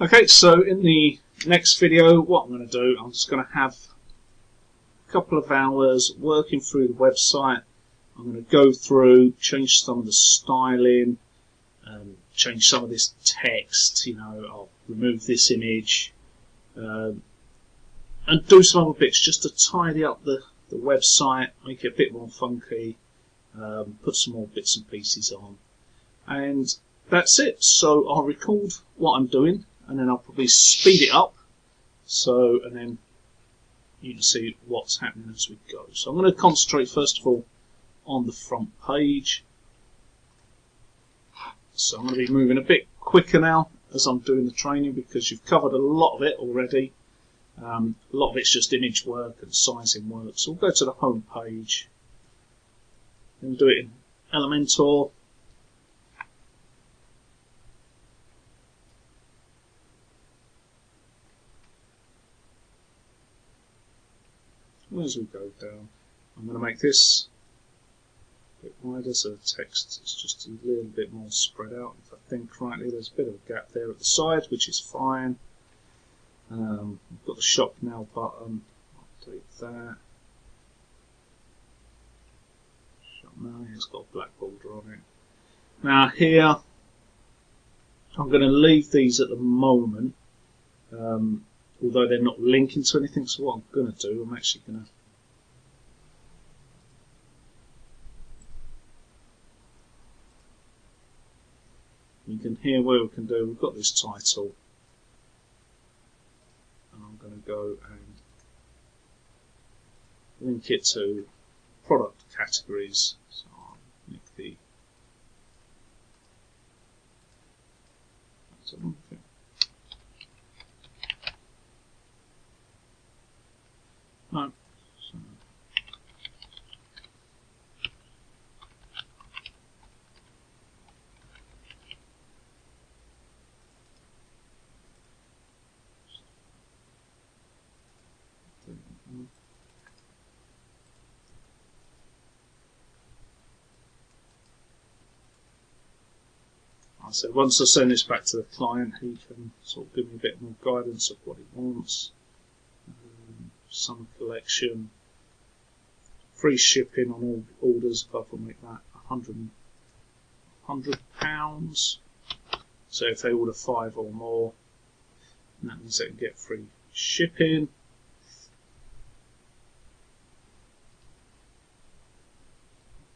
Okay, so in the next video, what I'm going to do, I'm just going to have a couple of hours working through the website. I'm going to go through, change some of the styling, um, change some of this text, you know, I'll remove this image, um, and do some other bits just to tidy up the, the website, make it a bit more funky, um, put some more bits and pieces on. And that's it. So I'll record what I'm doing and then I'll probably speed it up. So, and then you can see what's happening as we go. So I'm going to concentrate first of all on the front page. So I'm going to be moving a bit quicker now as I'm doing the training because you've covered a lot of it already. Um, a lot of it's just image work and sizing work. So we'll go to the home page and do it in Elementor. As we go down, I'm going to make this a bit wider so the text is just a little bit more spread out. If I think rightly, there's a bit of a gap there at the side, which is fine. Um, I've got the shop now button. Take that. Shop now, it's got a black border on it. Now here, I'm going to leave these at the moment. Um, although they're not linking to anything. So what I'm going to do, I'm actually going to You can hear what we can do. We've got this title, and I'm going to go and link it to product categories. So I'll make the. So once I send this back to the client, he can sort of give me a bit more guidance of what he wants. Um, summer collection, free shipping on all orders above will make that 100, 100 pounds. So if they order five or more, that means they can get free shipping.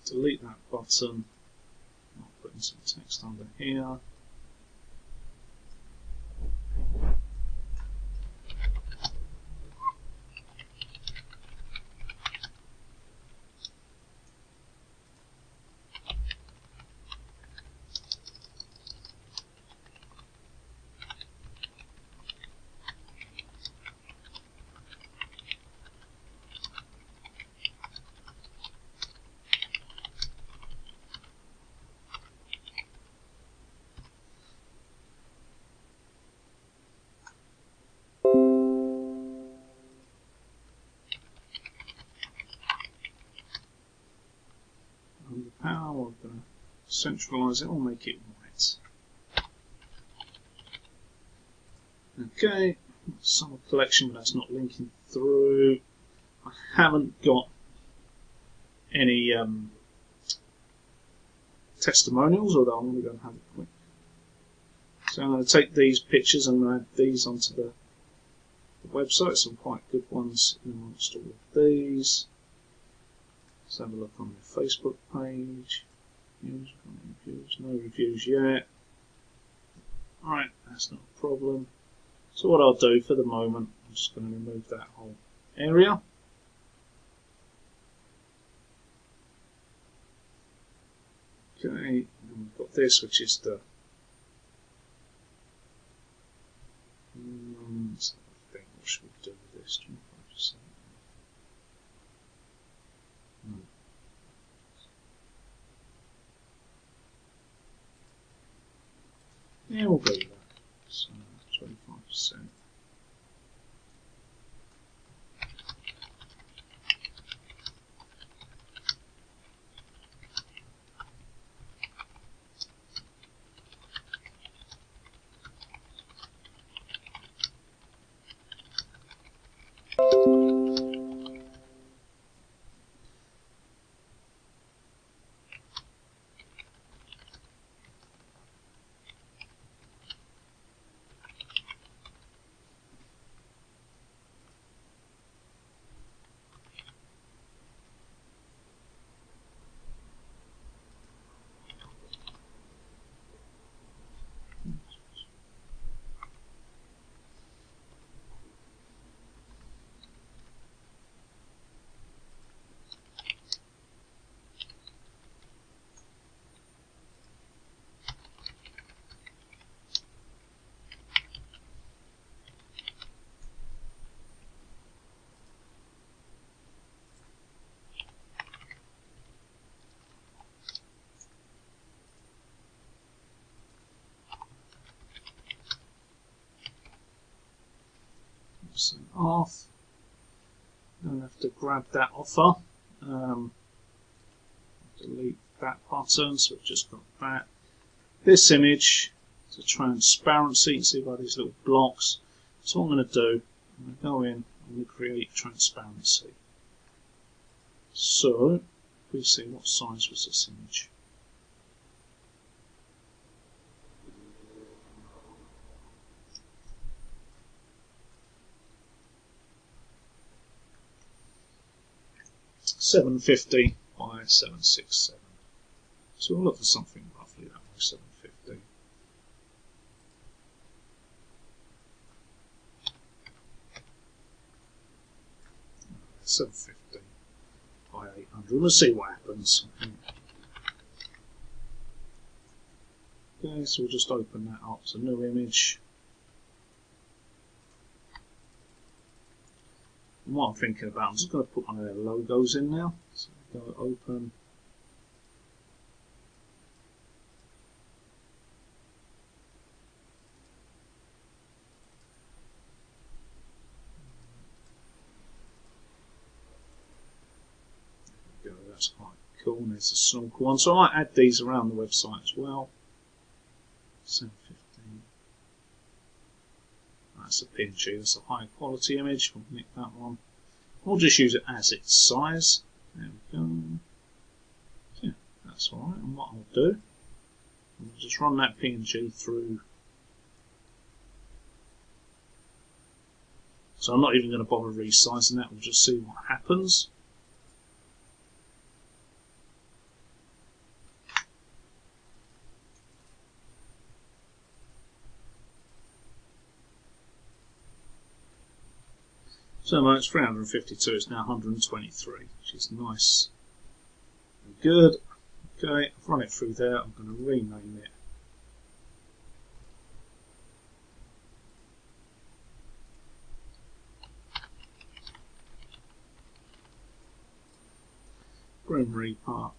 Delete that button I'm putting some text under here. the power, we're going to centralize it will make it white. Okay, summer collection, that's not linking through. I haven't got any um, testimonials, although I'm going to go and have a quick. So I'm going to take these pictures and add these onto the, the website, some quite good ones amongst all of these. Let's have a look on the Facebook page. Reviews, reviews, no reviews yet. Alright, that's not a problem. So what I'll do for the moment, I'm just going to remove that whole area. Okay, and we've got this, which is the um, think, what should we do with this? 25%. No. Yeah, we'll go. So, 25%. Percent off. Don't have to grab that offer. Um, delete that button, so we've just got that. This image is a transparency, see by these little blocks. So what I'm going to do, I'm going to go in, I'm going to create transparency. So, we see what size was this image. Seven fifty by seven six seven. So we'll look for something roughly that way, seven fifty. Seven fifty by eight hundred. We'll see what happens. Okay, so we'll just open that up as a new image. And what I'm thinking about, I'm just going to put one of their logos in now. So go open. Go, that's quite cool. And there's a snorkel one. So I might add these around the website as well. 715. That's a PNG, that's a high quality image. We'll nick that one. We'll just use it as its size. There we go. Yeah, that's alright. And what I'll do, I'll just run that PNG through. So I'm not even going to bother resizing that, we'll just see what happens. So it's 352, it's now 123, which is nice and good. Okay, I've run it through there, I'm going to rename it. Grim Reaper.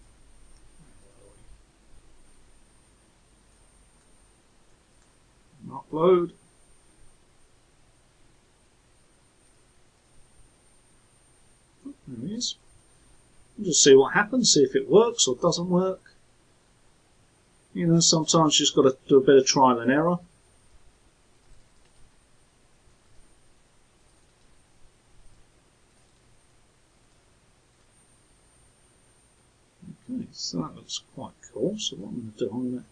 Upload he is. Just see what happens, see if it works or doesn't work. You know, sometimes you just got to do a bit of trial and error. Okay, so that looks quite cool. So what I'm going to do, I'm going to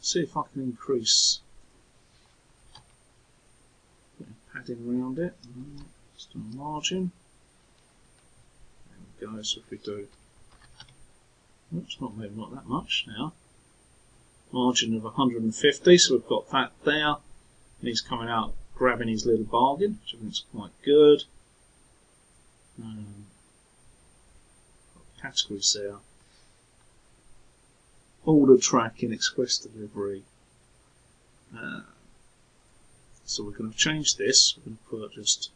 see if I can increase padding around it. Just a margin guys if we do oops not maybe not that much now. Margin of 150 so we've got that there. And he's coming out grabbing his little bargain which I think is quite good. Um, categories there. Order tracking express delivery. Uh, so we're going to change this. We're going to put just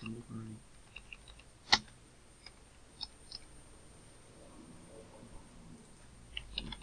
delivery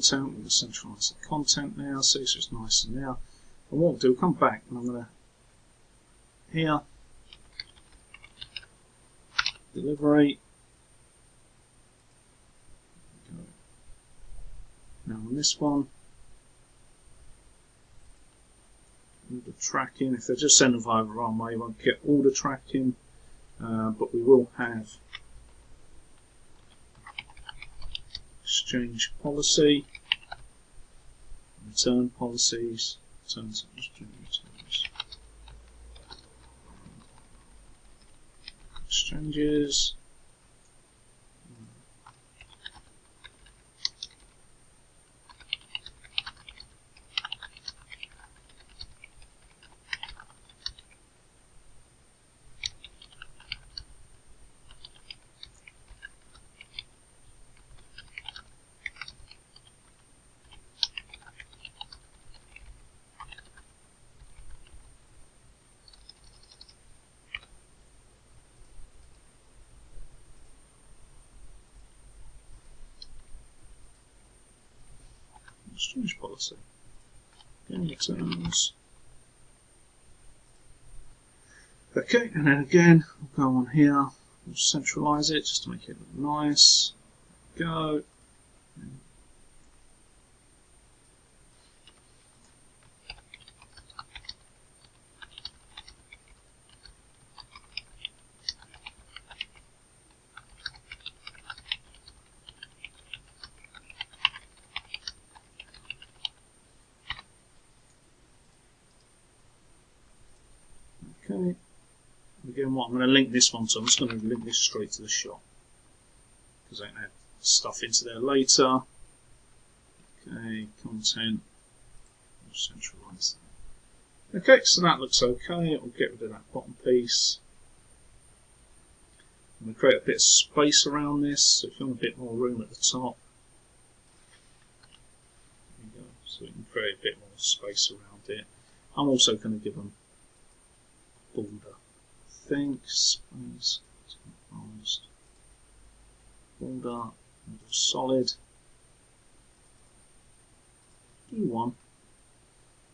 content, we're going to centralize the content now, see so it's nice and now. And what I'll do, come back and I'm going to here, delivery, now on this one, the tracking, if they're just sending via runway, you won't get all the tracking, uh, but we will have exchange policy, return policies, returns and returns. Exchanges. Change policy. Game returns. Okay, and then again, we'll go on here, we'll centralize it just to make it look nice. Go. Okay. Again, what I'm going to link this one to, I'm just going to link this straight to the shop because I can add stuff into there later. Okay, content, centralize that. Okay, so that looks okay. We'll get rid of that bottom piece. I'm going to create a bit of space around this, so if you want a bit more room at the top. There you go. So we can create a bit more space around it. I'm also going to give them border. Think space composed border solid. Do one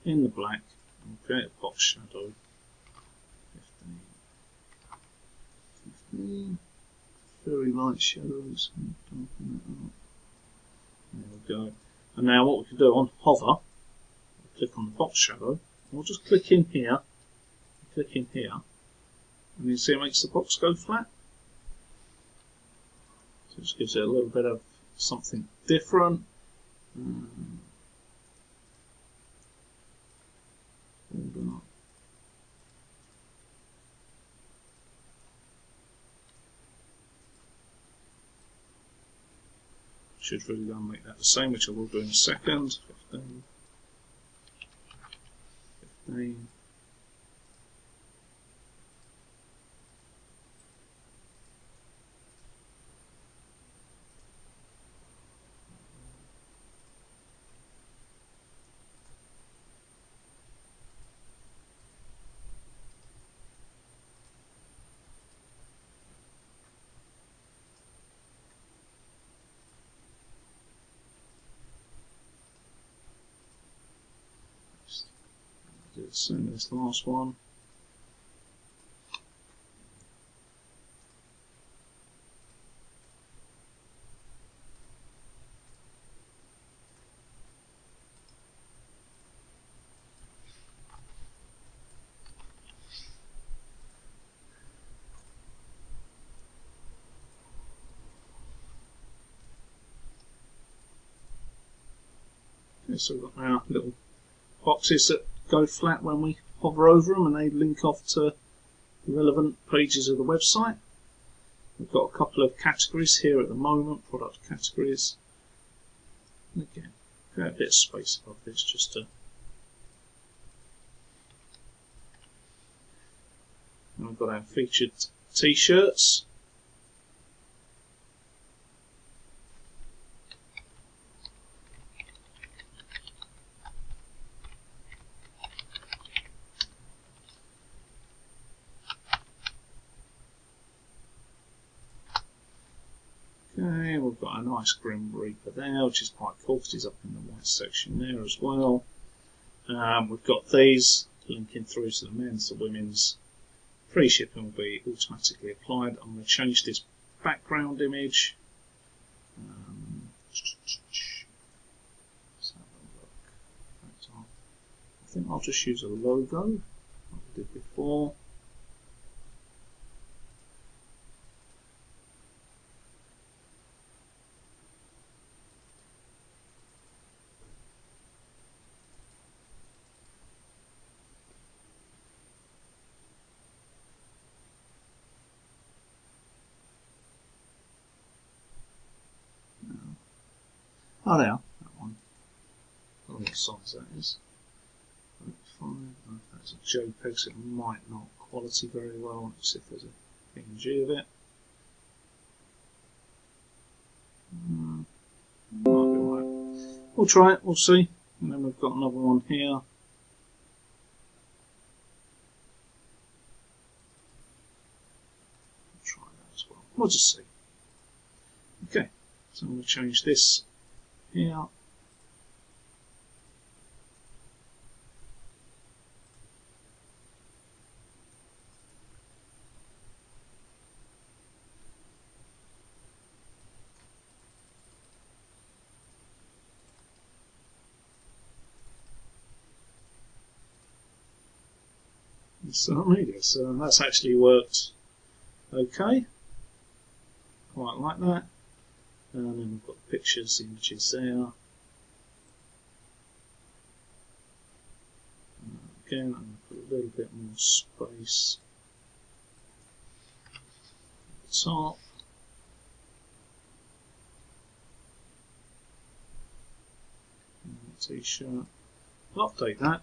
in the black and create a box shadow. 15. 15. Very light shadows. There we go. And now what we can do on hover, click on the box shadow, we'll just click in here click in here you see it makes the box go flat. So it just gives it a little bit of something different. Um, should really go and make that the same, which I will do in a second. 15, 15. Do the same the last one. So we've got our little boxes that go flat when we hover over them and they link off to the relevant pages of the website. We've got a couple of categories here at the moment, product categories. And again, create a bit of space above this just to and we've got our featured t-shirts Okay, we've got a nice Grim Reaper there, which is quite cool because he's up in the white section there as well. Um, we've got these linking through to the men's, the women's. Free shipping will be automatically applied. I'm going to change this background image. Um, let's have a look. I think I'll just use a logo, like we did before. Oh, there. That one. I don't know what size that is. Fine. If that's a JPEG, so it might not quality very well. Let's see if there's a PNG of it. Mm, might be right. We'll try it. We'll see. And then we've got another one here. try that as well. We'll just see. Okay, so I'm going to change this yeah. media. So that's actually worked okay. Quite like that. And then we've got the pictures, the images there. Again, I'm going to put a little bit more space at the top. T-shirt. I'll update that.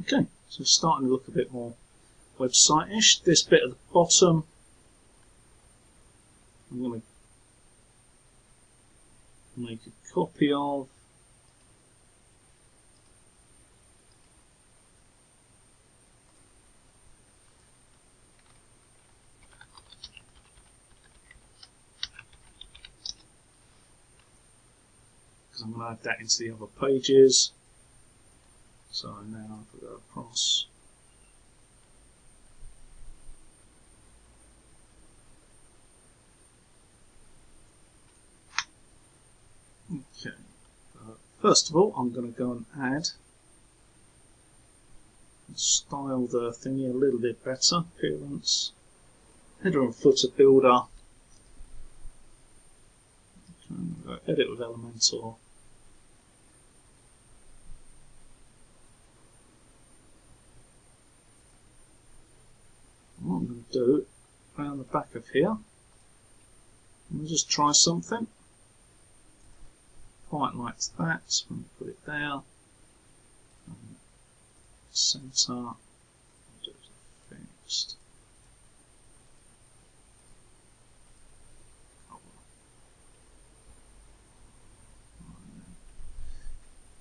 Okay, so it's starting to look a bit more website-ish. This bit at the bottom, I'm going to make a copy of. I'm going to add that into the other pages. So now we go across Okay, uh, first of all I'm going to go and add style the thingy a little bit better, appearance, header and footer builder, okay, edit with Elementor, what I'm going to do around the back of here, I'm going to just try something. Quite like that. so I'm going to put it there. Center. Do it fixed.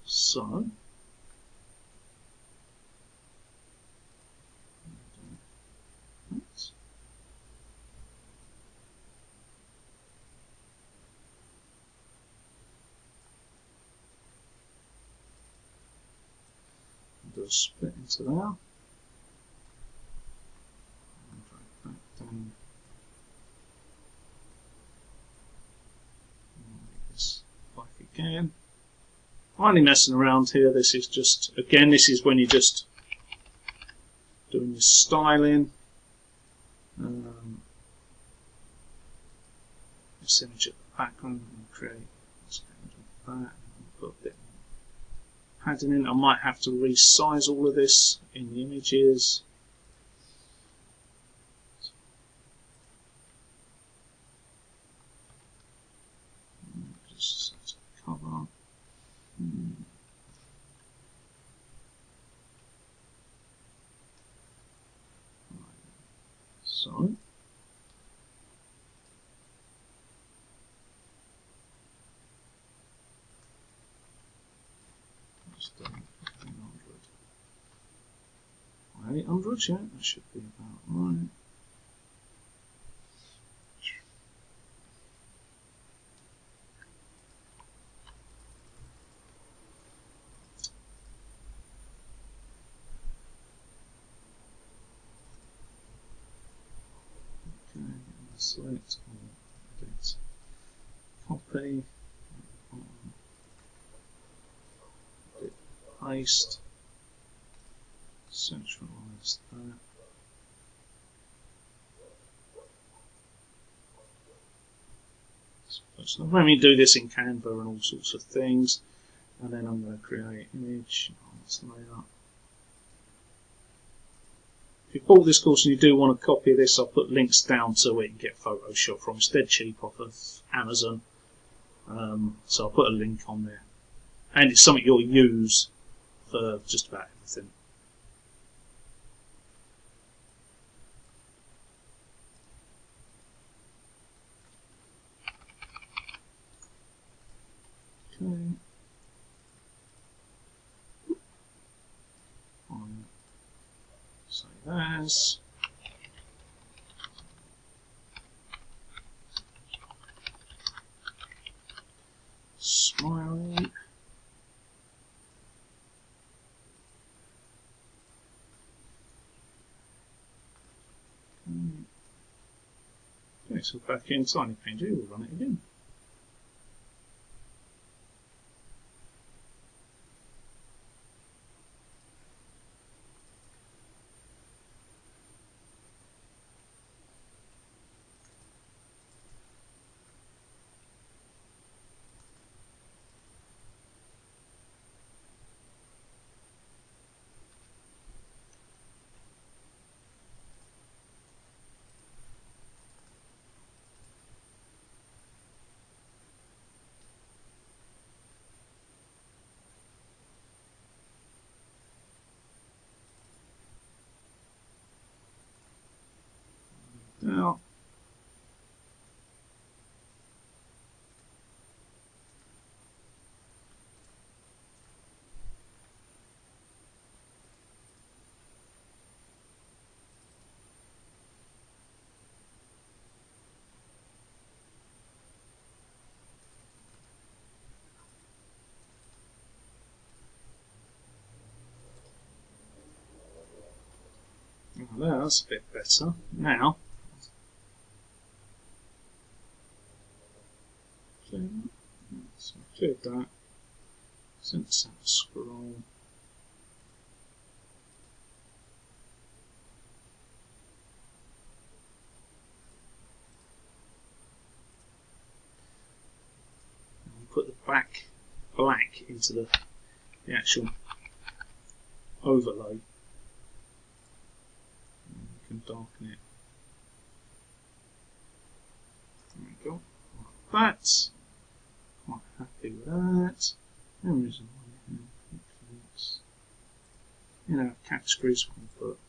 So, do a split into there. That down. This back again. Only messing around here. This is just again. This is when you're just doing your styling. Um, this image at the background and create that. Put a bit padding in. I might have to resize all of this in the images. Cover. Hmm. So. Just done 800. 800, yeah, that should be about right. Okay, select all edit, copy, edit, paste, centralize that. So let me do this in Canva and all sorts of things, and then I'm going to create image. Let's lay. If you bought this course and you do want a copy this, I'll put links down to you can get Photoshop from. It's dead cheap off of Amazon. Um, so I'll put a link on there. And it's something you'll use for just about everything. two on save as smiley Okay, so back in tiny PNG, we'll run it again. That's a bit better. Now, clear that. So I cleared that. Since that scroll. And put the back black into the, the actual overlay. Can darken it. There we go. Like that. Quite happy with that. No reason why you have influence. You know, categories we can put.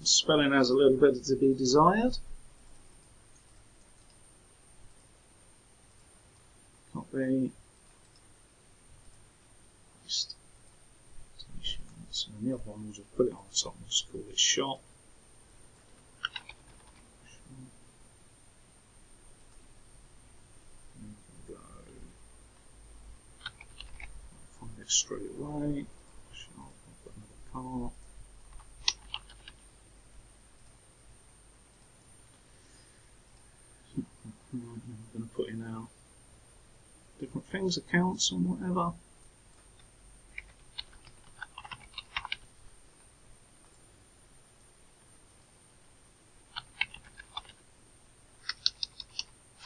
The spelling has a little bit to be desired. Copy. Paste. So the other one, we'll just put it on top and just call it shop. Find it straight away. Shop. I'll put another car. I'm going to put in our different things, accounts and whatever.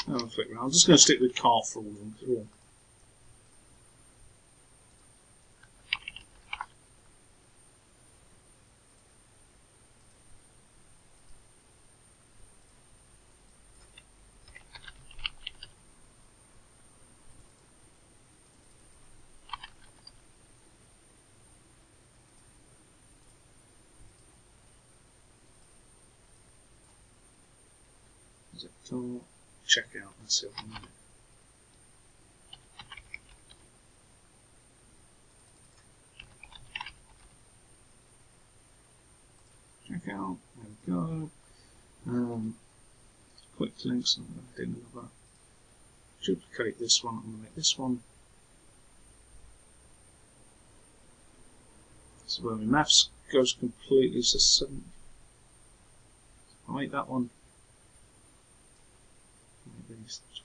I'll flick around. I'm just going to stick with car for all of them. 'cause they're all Is it car? Check out. There we go. Um, quick links. I'm going to do another. Duplicate this one. I'm going to make this one. So where my maths goes completely seven. I'll make that one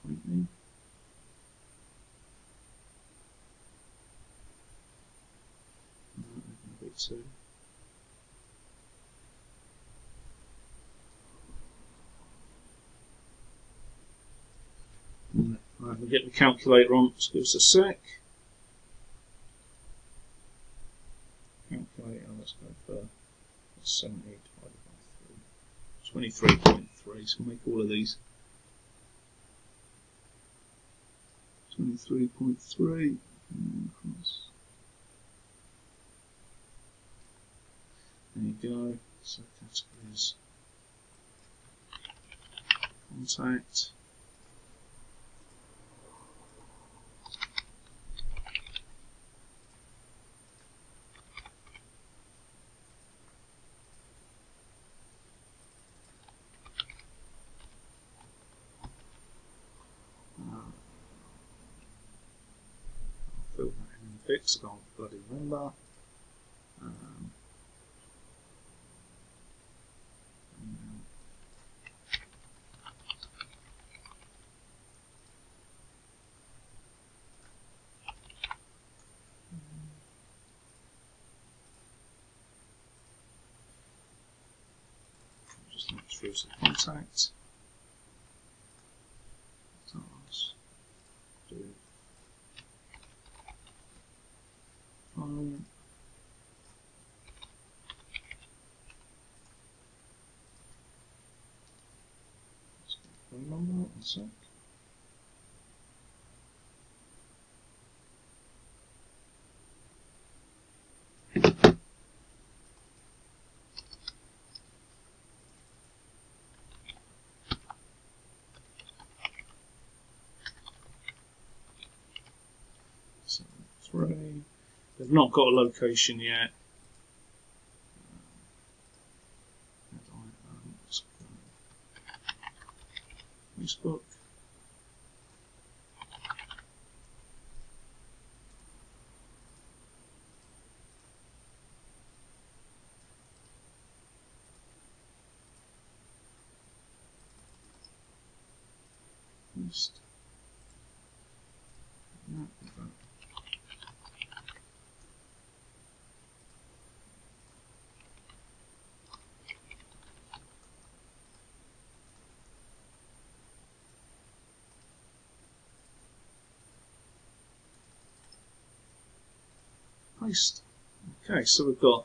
lightning. Wait, so. I can get the calculator on, just give us a sec. Calculator, let's go for 70 divided by 3. 23.3, so we'll make all of these 23.3 across. There you go. So categories. Contact. fill that fix, can't bloody remember. Um, Just make sure it's a contact. Task. Do phone. Let's get phone number, one sec. Seven, three. They've not got a location yet. Facebook. East. No, Okay, so we've got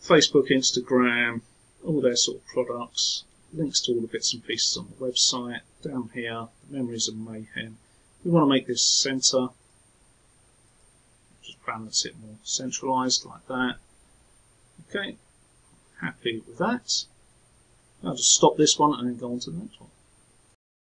Facebook, Instagram, all their sort of products, links to all the bits and pieces on the website. Down here, Memories of Mayhem. We want to make this center, just balance it more centralized like that. Okay, happy with that. I'll just stop this one and then go on to the next one.